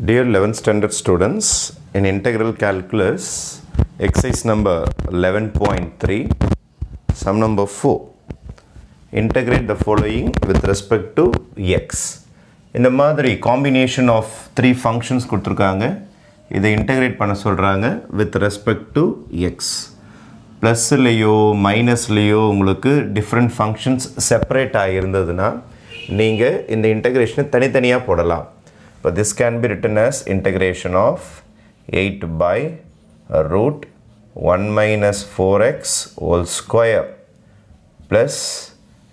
Dear 11th standard students, in integral calculus, exercise number 11.3, sum number 4. Integrate the following with respect to x. இந்த மாதிரி combination of three functions கொடுத்துருக்காங்க இதை integrate பண்ண சொல்கிறாங்க with respect to x. ப்ளஸ்லேயோ மைனஸ்லேயோ உங்களுக்கு different functions separate ஆகியிருந்ததுன்னா நீங்கள் இந்த இன்டகிரேஷனை தனித்தனியாக போடலாம் இப்போ this can be written as integration of eight by root one minus four x whole square plus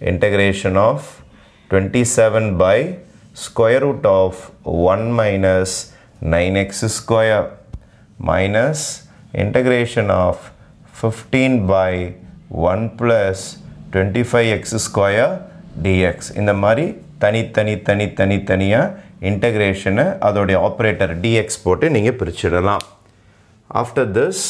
integration of 27 by square root of 1 minus 9x square minus integration of 15 by 1 plus 25x square dx இந்த மாதிரி தனித்தனி தனி தனியாக இன்டகிரேஷனை அதோடைய operator d x போட்டு நீங்கள் பிரிச்சிடலாம். After this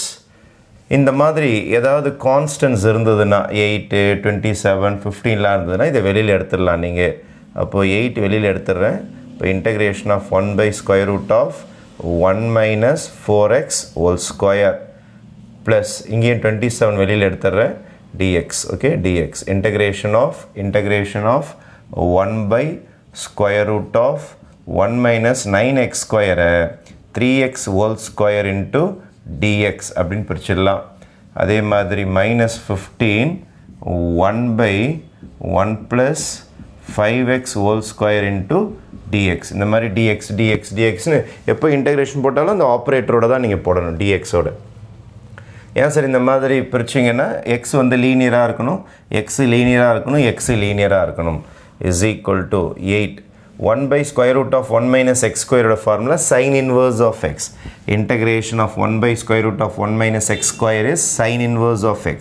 இந்த மாதிரி ஏதாவது கான்ஸ்டன்ஸ் இருந்ததுன்னா எயிட்டு டுவெண்ட்டி செவன் ஃபிஃப்டீன்லாம் இருந்ததுன்னா இதை வெளியில் எடுத்துடலாம் நீங்கள் அப்போது எயிட் வெளியில் எடுத்துடுறேன். இப்போ integration of one by square root of one minus four x whole square plus இங்கேயும் டுவெண்ட்டி செவன் வெளியில் எடுத்துடுறேன். Dx okay dx integration of integration of one by square root of one minus nine x ஸ்கொயரை three x whole square into dx அப்படின்னு பிரிச்சிடலாம். அதே மாதிரி minus fifteen one by one plus five x whole square into dx இந்த மாதிரி dx dx டிஎக்ஸ்னு எப்போ integration போட்டாலும் அந்த ஆப்ரேட்டரோட தான் நீங்கள் போடணும் டிஎக்ஸோட ஏன் சார் இந்த மாதிரி பிரிச்சிங்கன்னா எக்ஸ் வந்து லீனியராக இருக்கணும் எக்ஸ் லீனியராக இருக்கணும் எக்ஸ் லீனியராக இருக்கணும். Is equal to eight one by square root of one minus x ஸ்கொயரோட formula sine inverse of x. Integration of one by square root of one minus x square is sine inverse of x.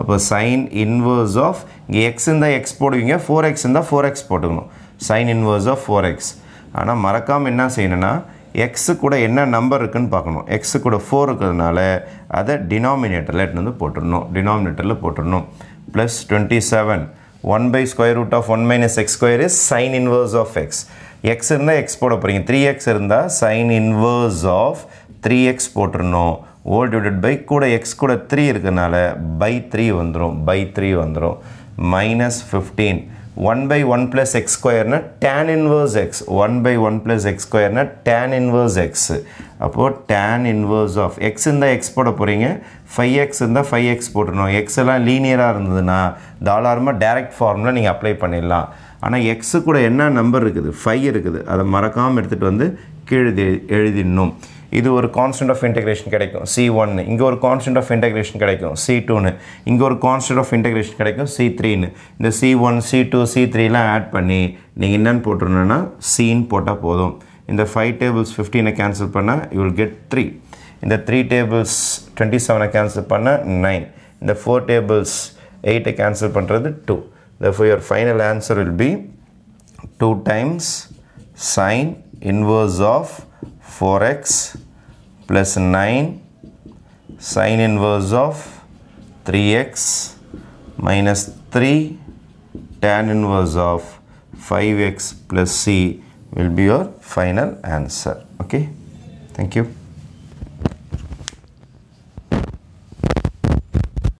அப்போ sine inverse of இங்கே x இருந்தால் x போடுவீங்க four x இருந்தால் four x போட்டுக்கணும். Sine inverse of four x ஆனால் மறக்காமல் என்ன செய்யணும்னா எக்ஸு கூட என்ன நம்பர் இருக்குன்னு பார்க்கணும். X கூட ஃபோர் இருக்கிறதுனால அதை டினாமினேட்டரில் எடுத்து வந்து போட்டுடணும். டினாமினேட்டரில் போட்டுடணும். Plus twenty seven one by square root of one minus x square is sine inverse of x x இருந்தால் எக்ஸ் போட போகிறீங்க த்ரீ எக்ஸ் இருந்தால் sine inverse of three x போட்டுருணும் whole divided by கூட எக்ஸ் கூட த்ரீ இருக்கிறதுனால by three வந்துடும் by three வந்துடும் minus fifteen one by one plus x ஸ்கொயர்னா tan inverse x one by one plus x ஸ்கொயர்னா tan inverse x. அப்போது tan inverse of x இருந்தால் x போட போகிறீங்க five x இருந்தால் five x போட்டுருணும் x எல்லாம் லீனியராக இருந்ததுன்னா தாராளமாக டேரக்ட் ஃபார்மில் நீங்கள் அப்ளை பண்ணிடலாம். ஆனால் எக்ஸு கூட என்ன நம்பர் இருக்குது? ஃபைவ் இருக்குது. அதை மறக்காமல் எடுத்துகிட்டு வந்து கீழே எழுதிடணும். இது ஒரு கான்ஸ்டன்ட் ஆஃப் இன்டெகிரேஷன் கிடைக்கும். சி ஒன்னு இங்கே ஒரு கான்ஸ்டன்ட் ஆஃப் இன்டெகிரேஷன் கிடைக்கும். சி டூன்னு இங்கே ஒரு கான்ஸ்டன்ட் ஆஃப் இன்டெகிரேஷன் கிடைக்கும். சி த்ரீன்னு இந்த C one C two C த்ரீலாம் add பண்ணி நீங்கள் என்னென்னு போட்டுருணுன்னா சின்னு போட்டால் போதும். இந்த ஃபைவ் டேபிள்ஸ் ஃபிஃப்டீனை கேன்சல் பண்ணால் யூ வில் கெட் த்ரீ இந்த த்ரீ டேபிள்ஸ் டுவெண்ட்டி செவனை கேன்சல் பண்ணால் நைன் இந்த ஃபோர் டேபிள்ஸ் எயிட்டை கேன்சல் பண்ணுறது two therefore your final answer will be 2 times sine inverse of 4x plus 9 sine inverse of 3x minus 3 tan inverse of 5x plus c will be your final answer. Okay? Thank you